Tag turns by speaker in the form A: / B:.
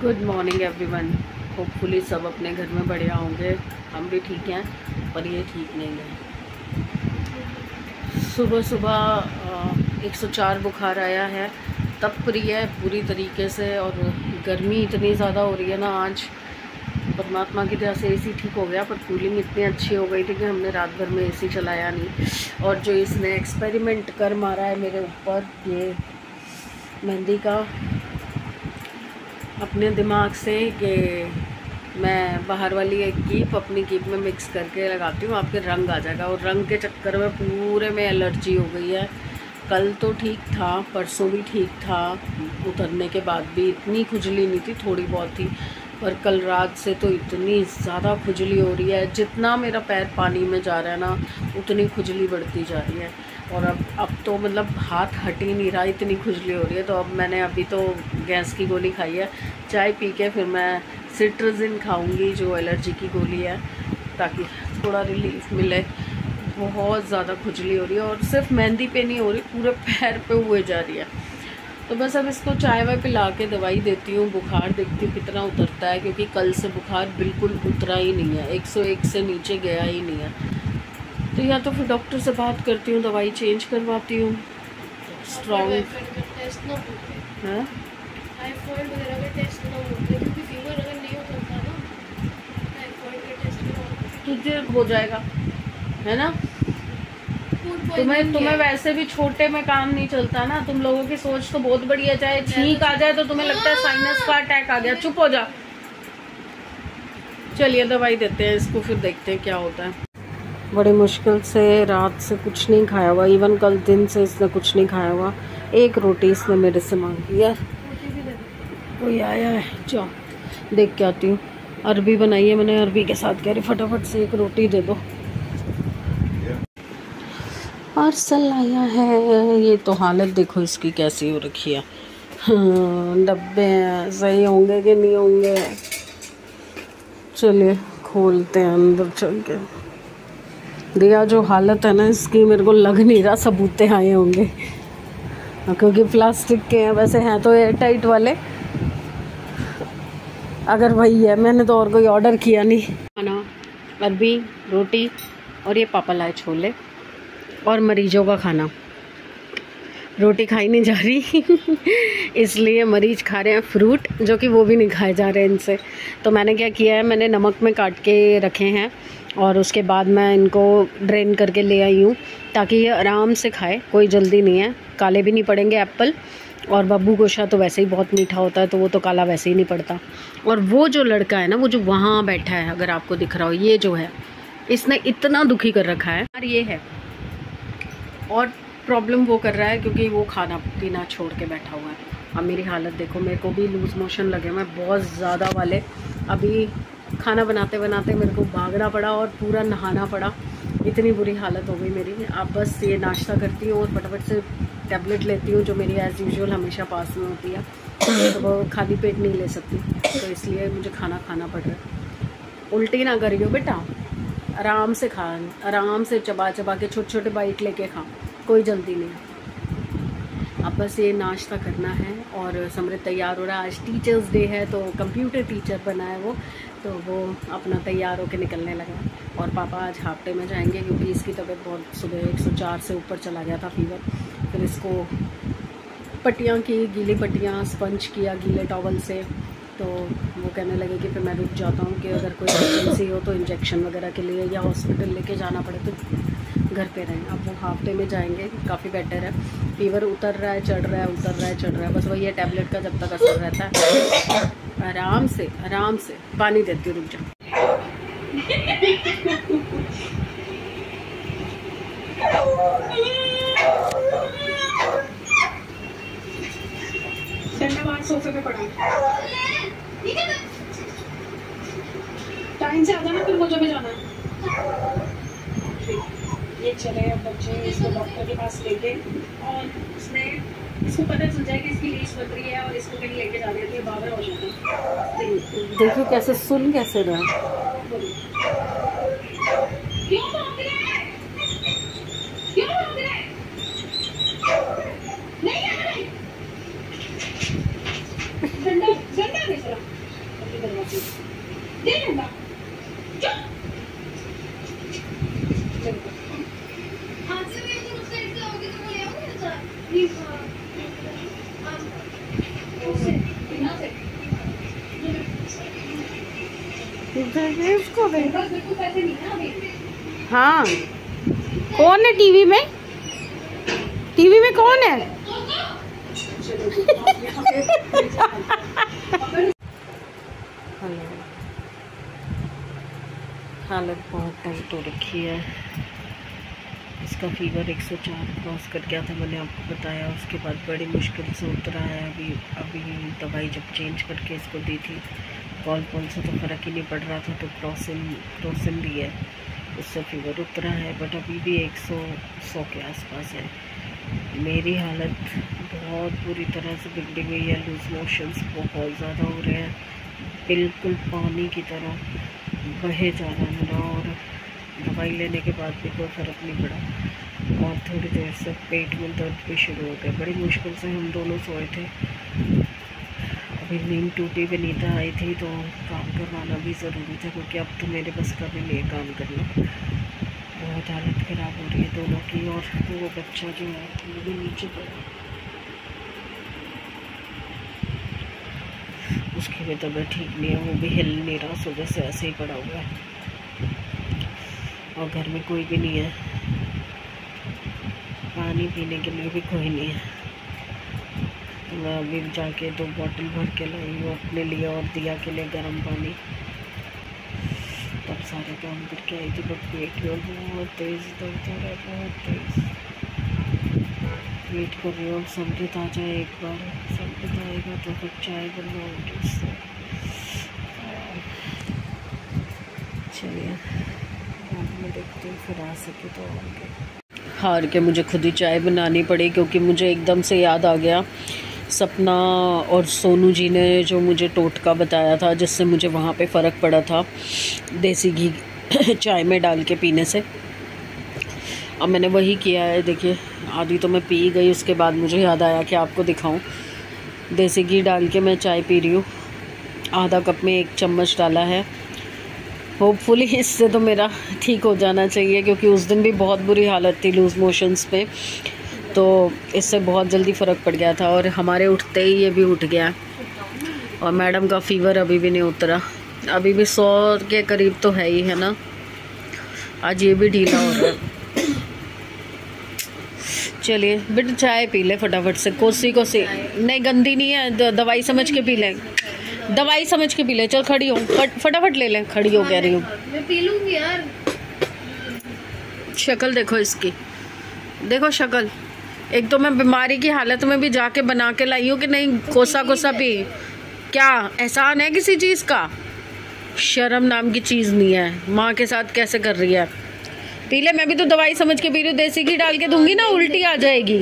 A: Good morning everyone hopefully सब अपने घर में बढ़िया होंगे। हम भी ठीक हैं, पर ये ठीक नहीं है। सुबह सुबह 104 बुखार आया है। तप रही है पूरी तरीके से, और गर्मी इतनी ज़्यादा हो रही है ना आज। परमात्मा की तरह से एसी ठीक हो गया, पर कूलिंग इतनी अच्छी हो गई थी कि हमने रात भर में एसी चलाया नहीं। और जो इसने एक्सपेरिमेंट कर मारा है मेरे ऊपर, ये मेहंदी का अपने दिमाग से कि मैं बाहर वाली एक कीप अपनी कीप में मिक्स करके लगाती हूँ, आपके रंग आ जाएगा। और रंग के चक्कर में पूरे में एलर्जी हो गई है। कल तो ठीक था, परसों भी ठीक था। उतरने के बाद भी इतनी खुजली नहीं थी, थोड़ी बहुत थी। पर कल रात से तो इतनी ज़्यादा खुजली हो रही है। जितना मेरा पैर पानी में जा रहा है ना, उतनी खुजली बढ़ती जा रही है। और अब अब तो मतलब हाथ हट ही नहीं रहा, इतनी खुजली हो रही है तो अब मैंने अभी तो गैस की गोली खाई है। चाय पी के फिर मैं सिट्रजिन खाऊँगी, जो एलर्जी की गोली है, ताकि थोड़ा रिलीफ मिले। बहुत ज़्यादा खुजली हो रही है और सिर्फ़ मेहंदी पे नहीं हो रही, पूरे पैर पे हुए जा रही है। तो बस अब इसको चाय वाय पिला के दवाई देती हूँ, बुखार देखती हूँ कितना उतरता है, क्योंकि कल से बुखार बिल्कुल उतरा ही नहीं है 101 से नीचे गया ही नहीं है। तो या तो फिर डॉक्टर से बात करती हूँ, दवाई चेंज करवाती हूँ। स्ट्रॉन्ग हाँ? तुझे हो जाएगा, है ना? तुम्हें तुम्हें वैसे भी छोटे में काम नहीं चलता ना, तुम लोगों की सोच तो बहुत बढ़िया, चाहे छींक आ जाए तो तुम्हें लगता है साइनस का अटैक आ गया। चुप हो जा। चलिए, दवाई देते हैं इसको, फिर देखते हैं क्या होता है। बड़ी मुश्किल से रात से कुछ नहीं खाया हुआ इवन कल दिन से इसने कुछ नहीं खाया हुआ। एक रोटी इसने मेरे से मांगी है। कोई आया है? जाओ देख के आती हूँ। अरबी बनाई है मैंने अरबी के साथ कह रही फटाफट से एक रोटी दे दो। पार्सल आया है। ये तो हालत देखो इसकी कैसी हो रखी है। हाँ, डब्बे हैं। सही होंगे कि नहीं होंगे? चलिए खोलते हैं अंदर चल के। दिया जो हालत है ना, इसकी मेरे को लग नहीं रहा सबूते आए होंगे। क्योंकि प्लास्टिक के हैं, वैसे हैं तो एयर टाइट वाले। अगर वही है, मैंने तो और कोई ऑर्डर किया नहीं। खाना, अरबी, रोटी और ये पापा लाए छोले और मरीजों का खाना। रोटी खाई नहीं जा रही। इसलिए मरीज़ खा रहे हैं फ्रूट, जो कि वो भी नहीं खाए जा रहे हैं इनसे। तो मैंने क्या किया है, मैंने नमक में काट के रखे हैं और उसके बाद मैं इनको ड्रेन करके ले आई हूँ, ताकि ये आराम से खाए, कोई जल्दी नहीं है। काले भी नहीं पड़ेंगे एप्पल, और बब्बू गोशा तो वैसे ही बहुत मीठा होता है तो वो तो काला वैसे ही नहीं पड़ता। और वो जो लड़का है ना, वो जो वहाँ बैठा है, अगर आपको दिख रहा हो, ये जो है, इसने इतना दुखी कर रखा है। और ये है, और प्रॉब्लम वो कर रहा है क्योंकि वो खाना पीना छोड़ के बैठा हुआ है। अब मेरी हालत देखो, मेरे को भी लूज़ मोशन लगे मैं बहुत ज़्यादा वाले। अभी खाना बनाते बनाते मेरे को भागना पड़ा और पूरा नहाना पड़ा। इतनी बुरी हालत हो गई मेरी। अब बस ये नाश्ता करती हूँ और फटाफट से टैबलेट लेती हूँ जो मेरी एज़ यूजल हमेशा पास में होती है। तो वो खाली पेट नहीं ले सकती तो इसलिए मुझे खाना खाना पड़ रहा है। उल्टी ना करियो बेटा, आराम से खा, आराम से चबा चबा के छोटे छोटे बाइट लेके खा। कोई जल्दी नहीं। अब बस ये नाश्ता करना है और समृद्ध तैयार हो रहा है। आज टीचर्स डे है तो कंप्यूटर टीचर बना है वो तो वो अपना तैयार होकर निकलने लगा और पापा आज हाफ्टे में जाएँगे, क्योंकि इसकी तबीयत बहुत सुबह 104 से ऊपर चला गया था फीवर फिर इसको पट्टियाँ की, गीली पट्टियाँ स्पंज किया गीले टॉवल से। तो वो कहने लगे कि फिर मैं रुक जाता हूँ कि अगर कोई इमरजेंसी हो तो इंजेक्शन वगैरह के लिए या हॉस्पिटल लेके जाना पड़े तो घर पे रहें। अब वो हाफ़ डे में जाएँगे काफ़ी बेटर है। फीवर उतर रहा है, चढ़ रहा है, उतर रहा है, चढ़ रहा है। बस वही है टैबलेट का जब तक असर रहता है। आराम से आराम से पानी देती हूँ, रुक जाओ। टाइम से आ जाना, फिर मुझे भी जाना ये चले अब बच्चे इसको डॉक्टर के पास लेके और उसने इसको पता चल जाए कि इसकी लीज बन रही है और इसको कहीं लेके जा रही है तो बाबर हो जाता देखो कैसे सुन कैसे रहा नहीं हाँ। कौन है टीवी में? टीवी में कौन है? हालत बहुत टाइट हो रखी है। इसका फीवर 104 क्रॉस कर गया था, मैंने आपको बताया। उसके बाद बड़ी मुश्किल से उतरा है। अभी अभी दवाई जब चेंज करके इसको दी थी कॉल कॉल से तो फ़र्क ही नहीं पड़ रहा था तो क्रोसिन क्रोसिन भी है। उससे फीवर उतरा है बट अभी भी एक सौ सौ के आसपास है। मेरी हालत बहुत बुरी तरह से बिगड़ी हुई है लूज मोशंस बहुत ज़्यादा हो रहे हैं। बिल्कुल पानी की तरह बहे जा रहा है मेरा, और दवाई लेने के बाद भी कोई फ़र्क नहीं पड़ा। और थोड़ी देर से पेट में दर्द भी शुरू हो गया। बड़ी मुश्किल से हम दोनों सोए थे। नींद टूटी विनीता आई थी तो काम करवाना भी ज़रूरी था क्योंकि अब तो मेरे बस का भी नहीं काम करना। बहुत हालत ख़राब हो रही है दोनों की और वो बच्चा जो है, वो भी नीचे पड़ा। उसकी भी तबीयत ठीक नहीं है, वो भी हिल नहीं रहा, सुबह से ऐसे ही पड़ा हुआ है। और घर में कोई भी नहीं है। पानी पीने के लिए भी कोई नहीं है। मैं अभी जाके दो बोतल भर के लाई हूँ अपने लिए और दिया के लिए गर्म पानी। तब सारे काम करके आई थी, बट पेट में बहुत तेज़ दर्द हो रहा है, बहुत तेज़। वेट कर रही हूँ संगीत आ जाए एक बार संगीत आएगा तो फिर चाय बनवाऊँगी उससे। चलिए, बाद में देखती हूँ, फिर आ सके तो आगे हार के मुझे खुद ही चाय बनानी पड़ी, क्योंकि मुझे एकदम से याद आ गया सपना और सोनू जी ने जो मुझे टोटका बताया था, जिससे मुझे वहाँ पे फ़र्क पड़ा था देसी घी चाय में डाल के पीने से। अब मैंने वही किया है, देखिए, आधी तो मैं पी गई, उसके बाद मुझे याद आया कि आपको दिखाऊँ। देसी घी डाल के मैं चाय पी रही हूँ। आधा कप में एक चम्मच डाला है। होपफुली इससे तो मेरा ठीक हो जाना चाहिए, क्योंकि उस दिन भी बहुत बुरी हालत थी लूज़ मोशंस में तो इससे बहुत जल्दी फ़र्क पड़ गया था और हमारे उठते ही ये भी उठ गया। और मैडम का फ़ीवर अभी भी नहीं उतरा। अभी भी सौ के करीब तो है ही है ना? आज ये भी ढीला हो रहा है। चलिए बेटा चाय पी ले फटाफट से। कोसी कोसी। नहीं गंदी नहीं है। दवाई समझ के पी लें। दवाई समझ के पी ले। चल खड़ी हो। फट फटाफट ले लें। खड़ी हो कह रही हूँ।
B: मैं पी लूँगी यार।
A: शक्ल देखो इसकी। देखो शक्ल। एक तो मैं बीमारी की हालत में भी जाके बना के लाई हूँ कि नहीं कोसा कोसा भी। क्या एहसान है किसी चीज़ का? शर्म नाम की चीज़ नहीं है। माँ के साथ कैसे कर रही है? पीले मैं भी तो दवाई समझ के पी रही हूँ देसी घी डाल के दूँगी ना उल्टी आ जाएगी।